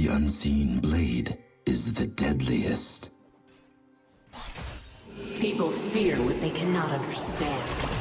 The unseen blade is the deadliest. People fear what they cannot understand.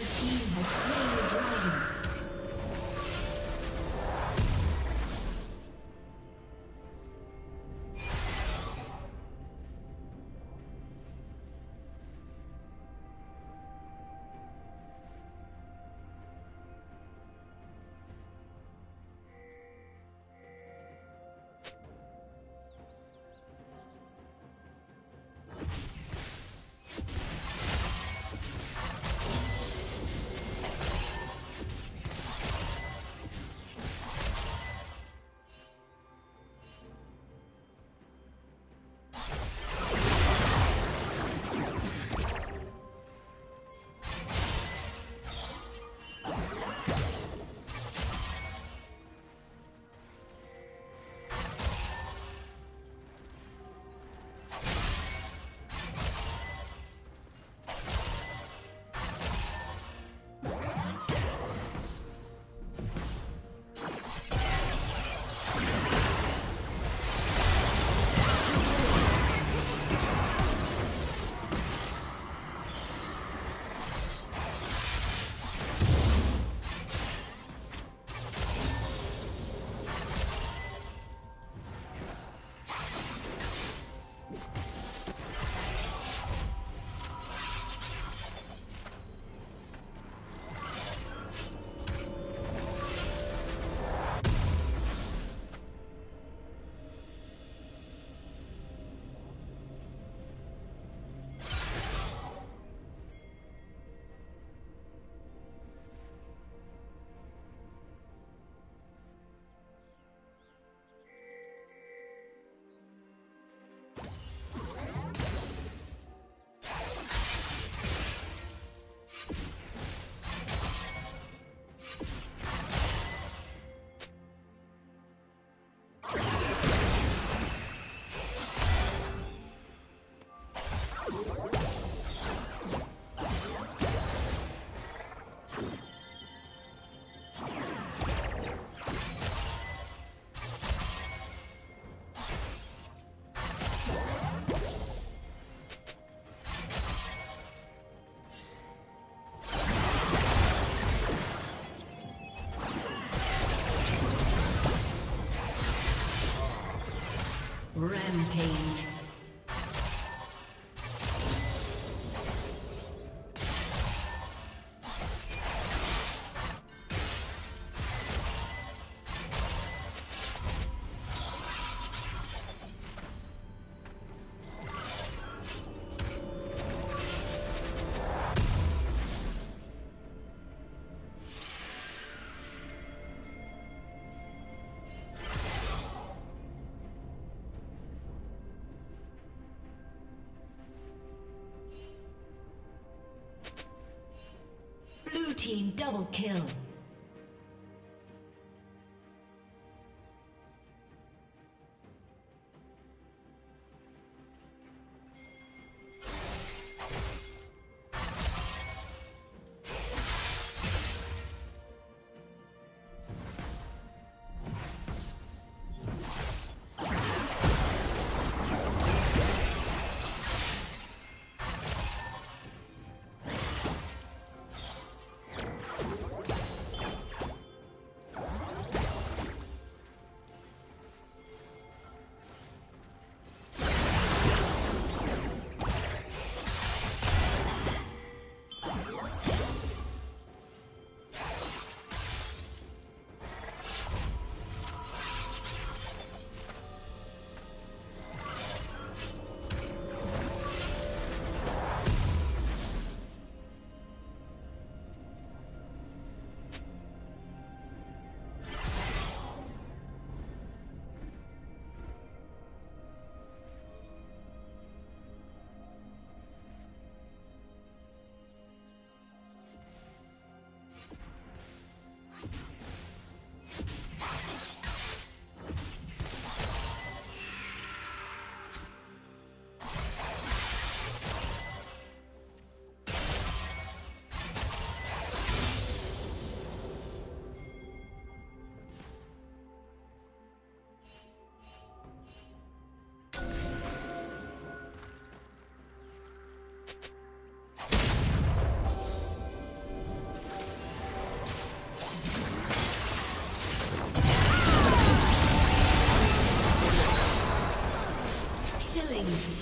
Team has slain team double kill.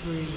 Spree.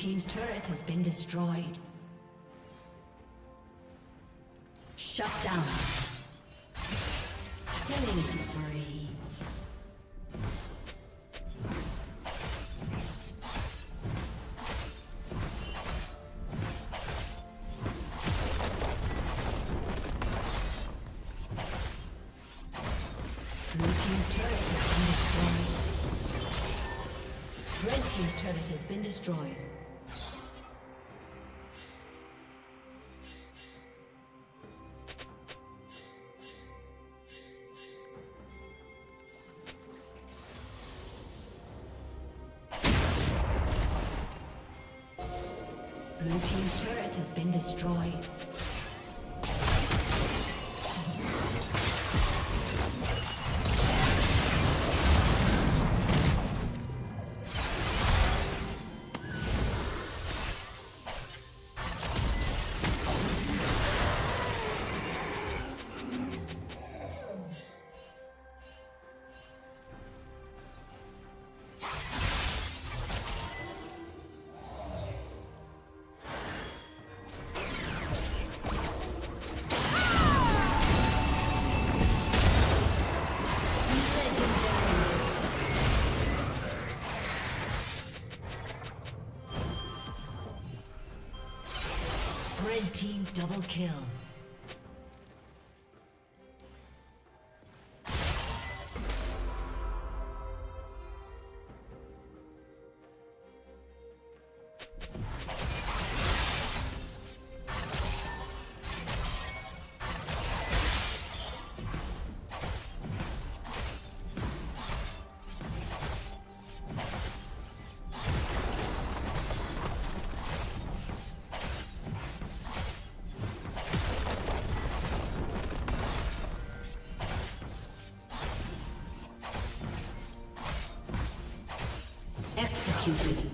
Team's turret has been destroyed. Shut down. Killing spree. Turret has been destroyed. Destroyed. Double kill. Executed.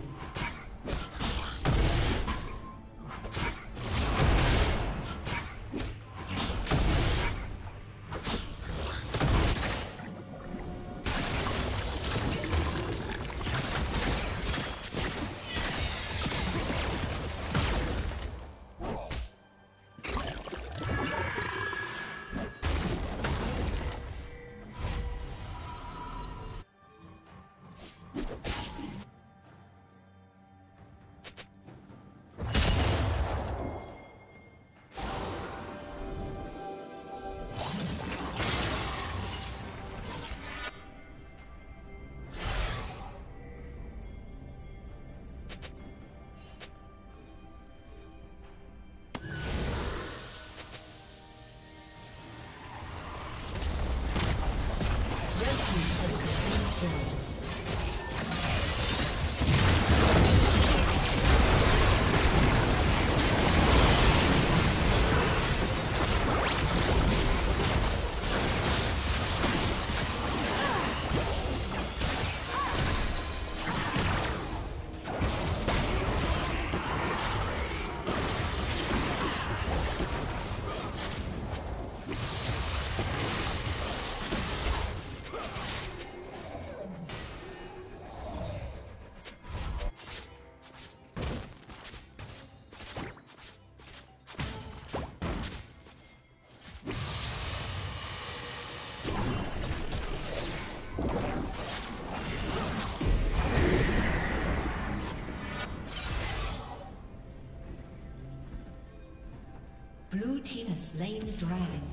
Slain the dragon.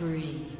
spree.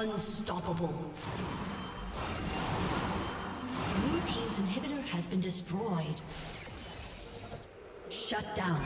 Unstoppable. Blue Team's inhibitor has been destroyed. Shut down.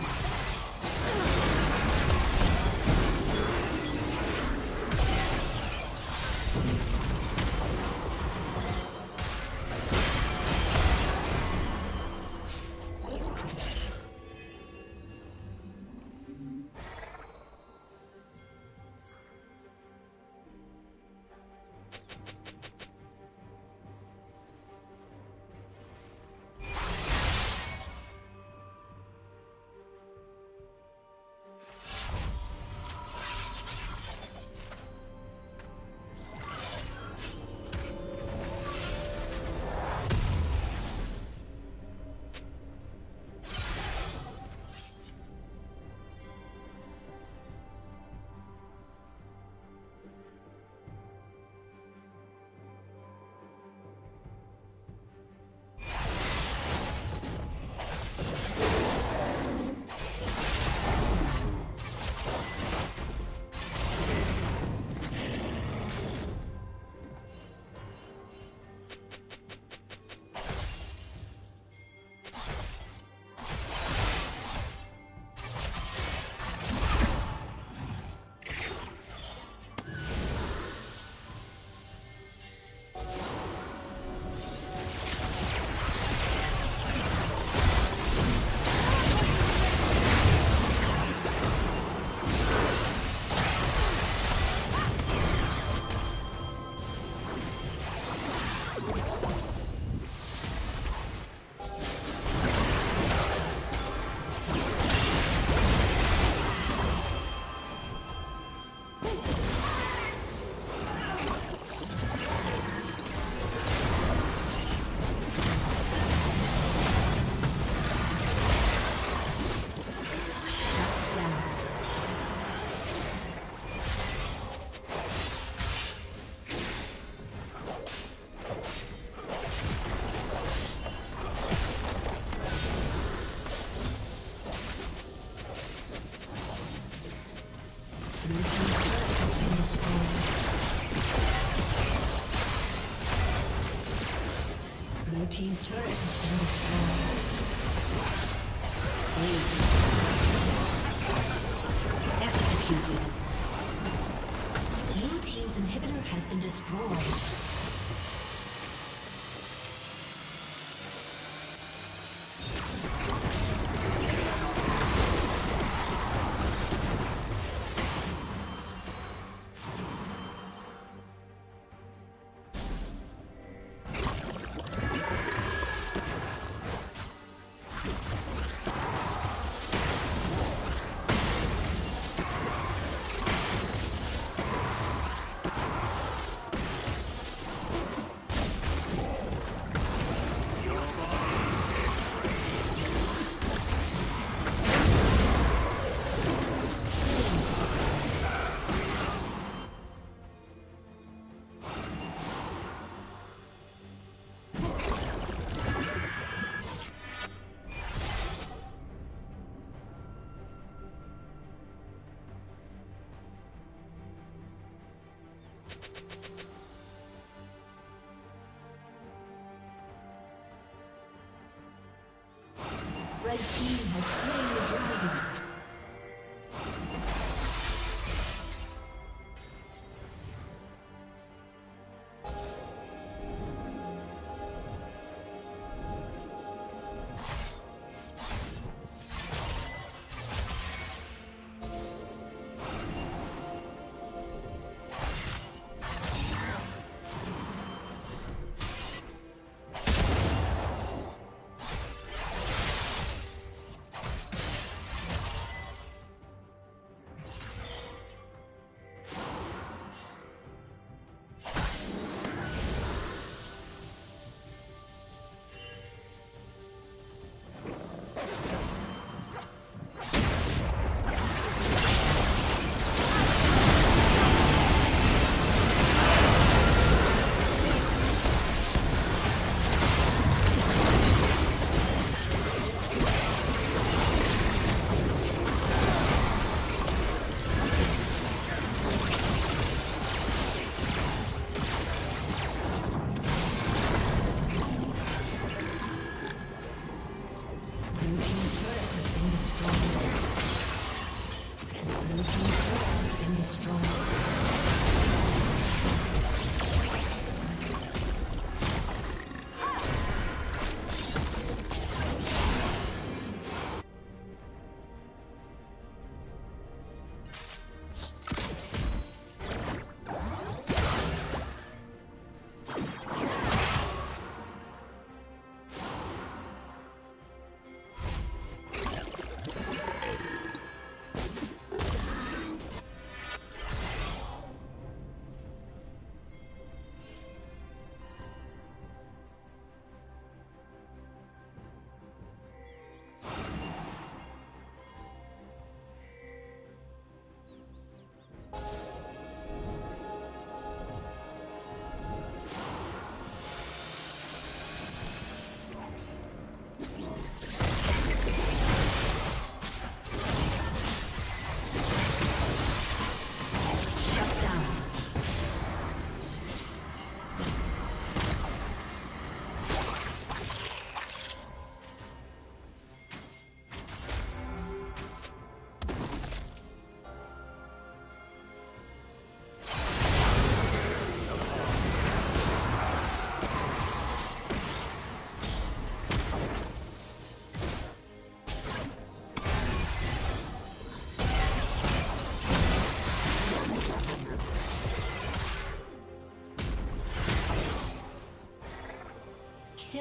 Destroyed.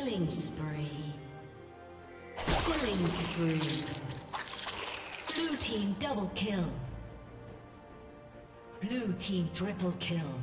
Killing spree. Killing spree. Blue team double kill. Blue team triple kill.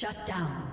Shut down.